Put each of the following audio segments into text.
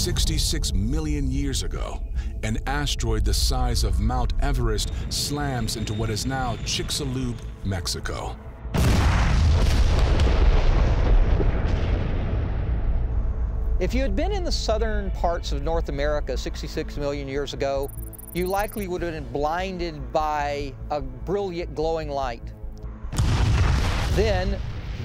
66 million years ago, an asteroid the size of Mount Everest slams into what is now Chicxulub, Mexico. If you had been in the southern parts of North America 66 million years ago, you likely would have been blinded by a brilliant glowing light. Then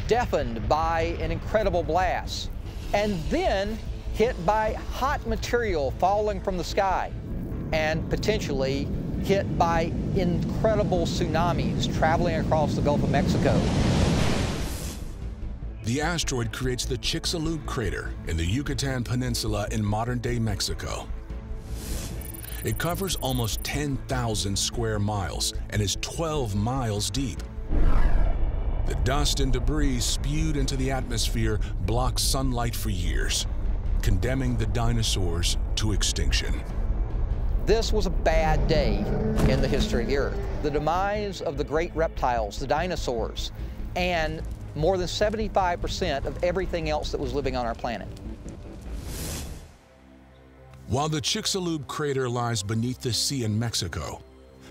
deafened by an incredible blast. And then hit by hot material falling from the sky. And potentially hit by incredible tsunamis traveling across the Gulf of Mexico. The asteroid creates the Chicxulub crater in the Yucatan Peninsula in modern-day Mexico. It covers almost 10,000 square miles and is 12 miles deep. The dust and debris spewed into the atmosphere block sunlight for years, condemning the dinosaurs to extinction. This was a bad day in the history of the Earth. The demise of the great reptiles, the dinosaurs, and more than 75% of everything else that was living on our planet. While the Chicxulub crater lies beneath the sea in Mexico,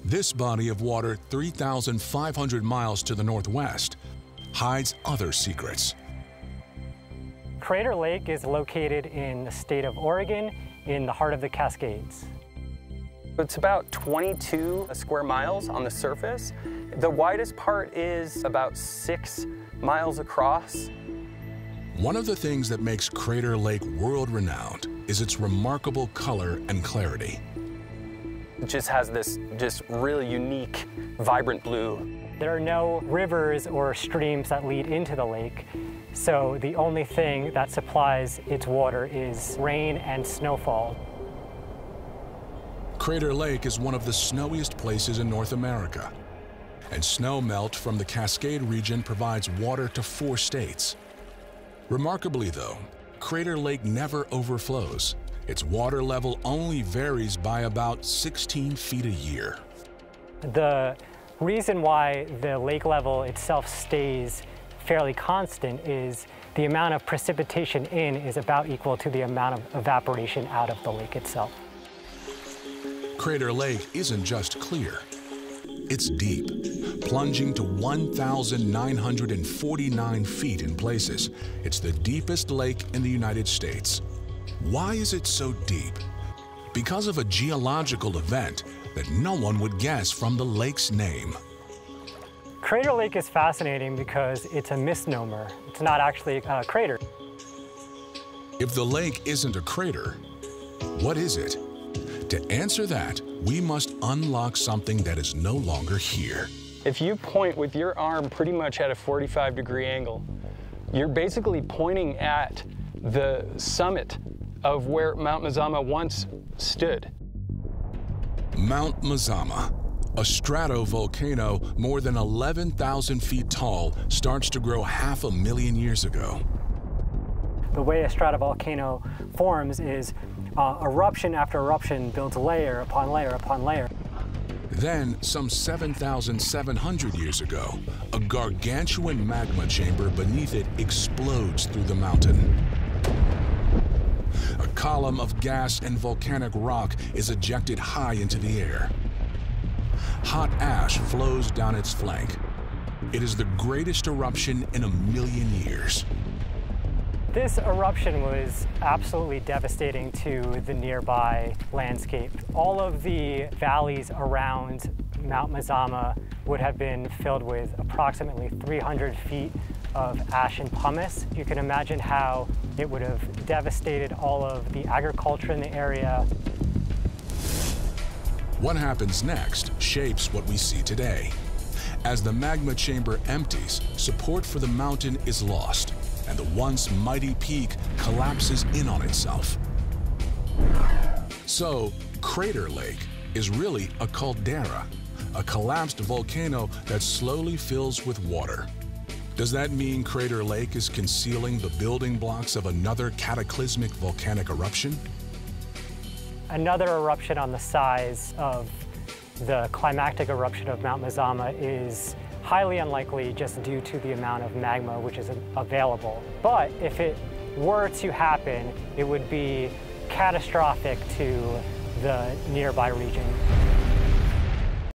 this body of water 3,500 miles to the northwest hides other secrets. Crater Lake is located in the state of Oregon in the heart of the Cascades. It's about 22 square miles on the surface. The widest part is about six miles across. One of the things that makes Crater Lake world-renowned is its remarkable color and clarity. It just has this just really unique, vibrant blue. There are no rivers or streams that lead into the lake, so the only thing that supplies its water is rain and snowfall. Crater Lake is one of the snowiest places in North America, and snow melt from the Cascade region provides water to four states. Remarkably though, Crater Lake never overflows. Its water level only varies by about 16 feet a year. The reason why the lake level itself stays fairly constant is the amount of precipitation in is about equal to the amount of evaporation out of the lake itself. Crater Lake isn't just clear, it's deep, plunging to 1,949 feet in places. It's the deepest lake in the United States. Why is it so deep? Because of a geological event that no one would guess from the lake's name. Crater Lake is fascinating because it's a misnomer. It's not actually a crater. If the lake isn't a crater, what is it? To answer that, we must unlock something that is no longer here. If you point with your arm pretty much at a 45 degree angle, you're basically pointing at the summit of where Mount Mazama once stood. Mount Mazama, a stratovolcano more than 11,000 feet tall, starts to grow half a million years ago. The way a stratovolcano forms is uh, eruption after eruption builds layer upon layer upon layer. Then, some 7,700 years ago, a gargantuan magma chamber beneath it explodes through the mountain. Column of gas and volcanic rock is ejected high into the air. Hot ash flows down its flank. It is the greatest eruption in a million years. This eruption was absolutely devastating to the nearby landscape. All of the valleys around Mount Mazama would have been filled with approximately 300 feet of ash and pumice. You can imagine how it would have devastated all of the agriculture in the area. What happens next shapes what we see today. As the magma chamber empties, support for the mountain is lost and the once mighty peak collapses in on itself. So, Crater Lake is really a caldera, a collapsed volcano that slowly fills with water. Does that mean Crater Lake is concealing the building blocks of another cataclysmic volcanic eruption? Another eruption on the size of the climactic eruption of Mount Mazama is highly unlikely just due to the amount of magma which is available. But if it were to happen, it would be catastrophic to the nearby region.